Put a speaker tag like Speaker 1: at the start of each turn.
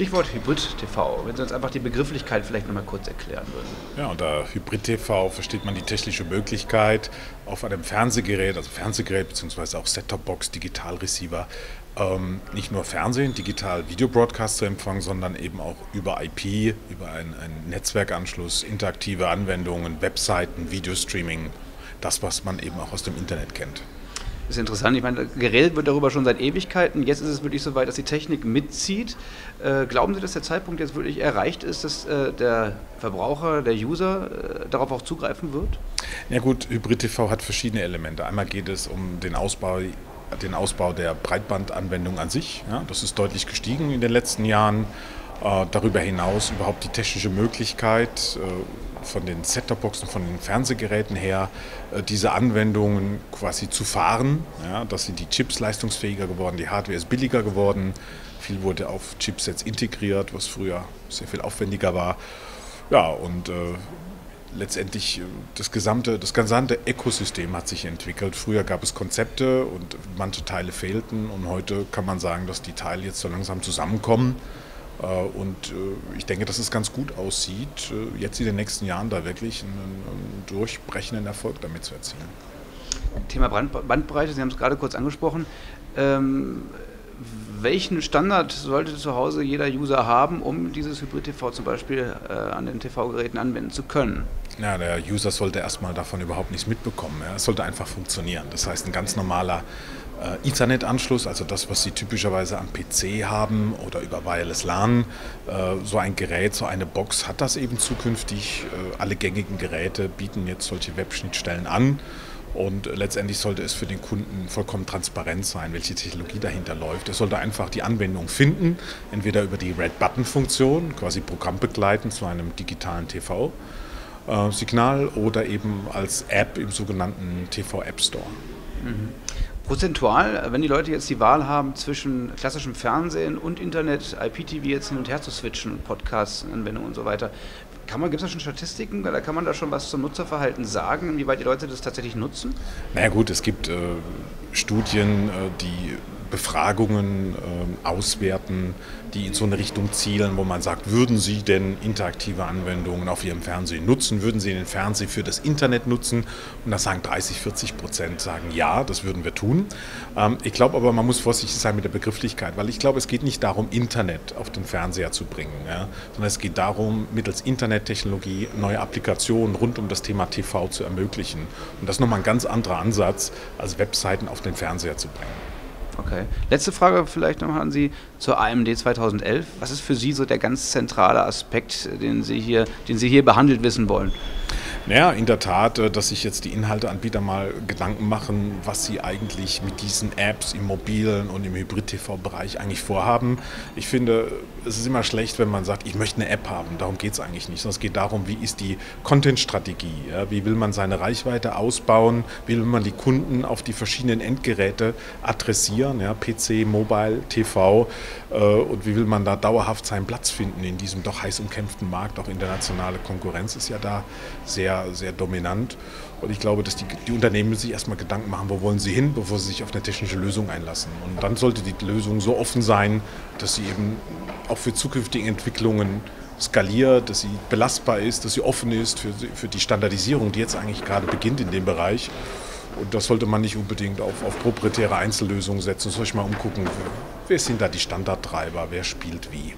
Speaker 1: Stichwort Hybrid-TV, wenn Sie uns einfach die Begrifflichkeit vielleicht nochmal kurz erklären würden.
Speaker 2: Ja, unter Hybrid-TV versteht man die technische Möglichkeit, auf einem Fernsehgerät, also Fernsehgerät bzw. auch Set-Top-Box, Digitalreceiver, ähm, nicht nur Fernsehen, digital Videobroadcast zu empfangen, sondern eben auch über IP, über einen, einen Netzwerkanschluss, interaktive Anwendungen, Webseiten, Videostreaming, das, was man eben auch aus dem Internet kennt.
Speaker 1: Ist interessant. Ich meine, geredet wird darüber schon seit Ewigkeiten. Jetzt ist es wirklich so weit, dass die Technik mitzieht. Äh, glauben Sie, dass der Zeitpunkt jetzt wirklich erreicht ist, dass äh, der Verbraucher, der User äh, darauf auch zugreifen wird?
Speaker 2: Ja gut, Hybrid-TV hat verschiedene Elemente. Einmal geht es um den Ausbau den Ausbau der Breitbandanwendung an sich. Ja, das ist deutlich gestiegen in den letzten Jahren. Äh, darüber hinaus überhaupt die technische Möglichkeit, äh, von den Set-Top-Boxen, von den Fernsehgeräten her, äh, diese Anwendungen quasi zu fahren. Ja, dass sind die Chips leistungsfähiger geworden, die Hardware ist billiger geworden. Viel wurde auf Chipsets integriert, was früher sehr viel aufwendiger war. Ja, und äh, letztendlich äh, das gesamte, das gesamte Ökosystem hat sich entwickelt. Früher gab es Konzepte und manche Teile fehlten und heute kann man sagen, dass die Teile jetzt so langsam zusammenkommen. Äh, und äh, ich denke, dass es ganz gut aussieht, jetzt in den nächsten Jahren da wirklich einen, durchbrechenden Erfolg damit zu erzielen.
Speaker 1: Thema Bandbreite, Sie haben es gerade kurz angesprochen. Ähm, welchen Standard sollte zu Hause jeder User haben, um dieses Hybrid-TV zum Beispiel äh, an den TV-Geräten anwenden zu können?
Speaker 2: Ja, der User sollte erstmal davon überhaupt nichts mitbekommen. Es sollte einfach funktionieren. Das heißt, ein ganz normaler äh, Ethernet-Anschluss, also das, was Sie typischerweise am PC haben oder über Wireless LAN, äh, so ein Gerät, so eine Box hat das eben zukünftig. Äh, alle gängigen Geräte bieten jetzt solche Webschnittstellen an. Und letztendlich sollte es für den Kunden vollkommen transparent sein, welche Technologie dahinter läuft. Er sollte einfach die Anwendung finden, entweder über die Red-Button-Funktion, quasi programmbegleitend zu einem digitalen TV-Signal oder eben als App im sogenannten TV-App Store.
Speaker 1: Mhm. Prozentual, wenn die Leute jetzt die Wahl haben zwischen klassischem Fernsehen und Internet, IPTV jetzt hin und her zu switchen, Podcasts, Anwendungen und so weiter, gibt es da schon Statistiken? Da kann man da schon was zum Nutzerverhalten sagen, inwieweit die Leute das tatsächlich nutzen?
Speaker 2: Naja gut, es gibt äh, Studien, äh, die Befragungen äh, auswerten, die in so eine Richtung zielen, wo man sagt, würden Sie denn interaktive Anwendungen auf Ihrem Fernsehen nutzen? Würden Sie den Fernseher für das Internet nutzen? Und da sagen 30, 40 Prozent sagen, ja, das würden wir tun. Ähm, ich glaube aber, man muss vorsichtig sein mit der Begrifflichkeit, weil ich glaube, es geht nicht darum, Internet auf den Fernseher zu bringen, ja, sondern es geht darum, mittels Internettechnologie neue Applikationen rund um das Thema TV zu ermöglichen. Und das ist nochmal ein ganz anderer Ansatz, als Webseiten auf den Fernseher zu bringen.
Speaker 1: Okay. Letzte Frage vielleicht noch an Sie zur AMD 2011. Was ist für Sie so der ganz zentrale Aspekt, den Sie hier, den Sie hier behandelt wissen wollen?
Speaker 2: Naja, in der Tat, äh, dass sich jetzt die Inhalteanbieter mal Gedanken machen, was sie eigentlich mit diesen Apps im mobilen und im Hybrid-TV-Bereich eigentlich vorhaben. Ich finde, es ist immer schlecht, wenn man sagt, ich möchte eine App haben. Darum geht es eigentlich nicht. Sondern es geht darum, wie ist die Content-Strategie? Ja? Wie will man seine Reichweite ausbauen? Wie will man die Kunden auf die verschiedenen Endgeräte adressieren? Ja? PC, Mobile, TV. Äh, und wie will man da dauerhaft seinen Platz finden in diesem doch heiß umkämpften Markt? Auch internationale Konkurrenz ist ja da sehr sehr, dominant. Und ich glaube, dass die, die Unternehmen sich erstmal Gedanken machen, wo wollen sie hin, bevor sie sich auf eine technische Lösung einlassen. Und dann sollte die Lösung so offen sein, dass sie eben auch für zukünftige Entwicklungen skaliert, dass sie belastbar ist, dass sie offen ist für, für die Standardisierung, die jetzt eigentlich gerade beginnt in dem Bereich. Und das sollte man nicht unbedingt auf, auf proprietäre Einzellösungen setzen. Soll ich mal umgucken, wer sind da die Standardtreiber, wer spielt wie.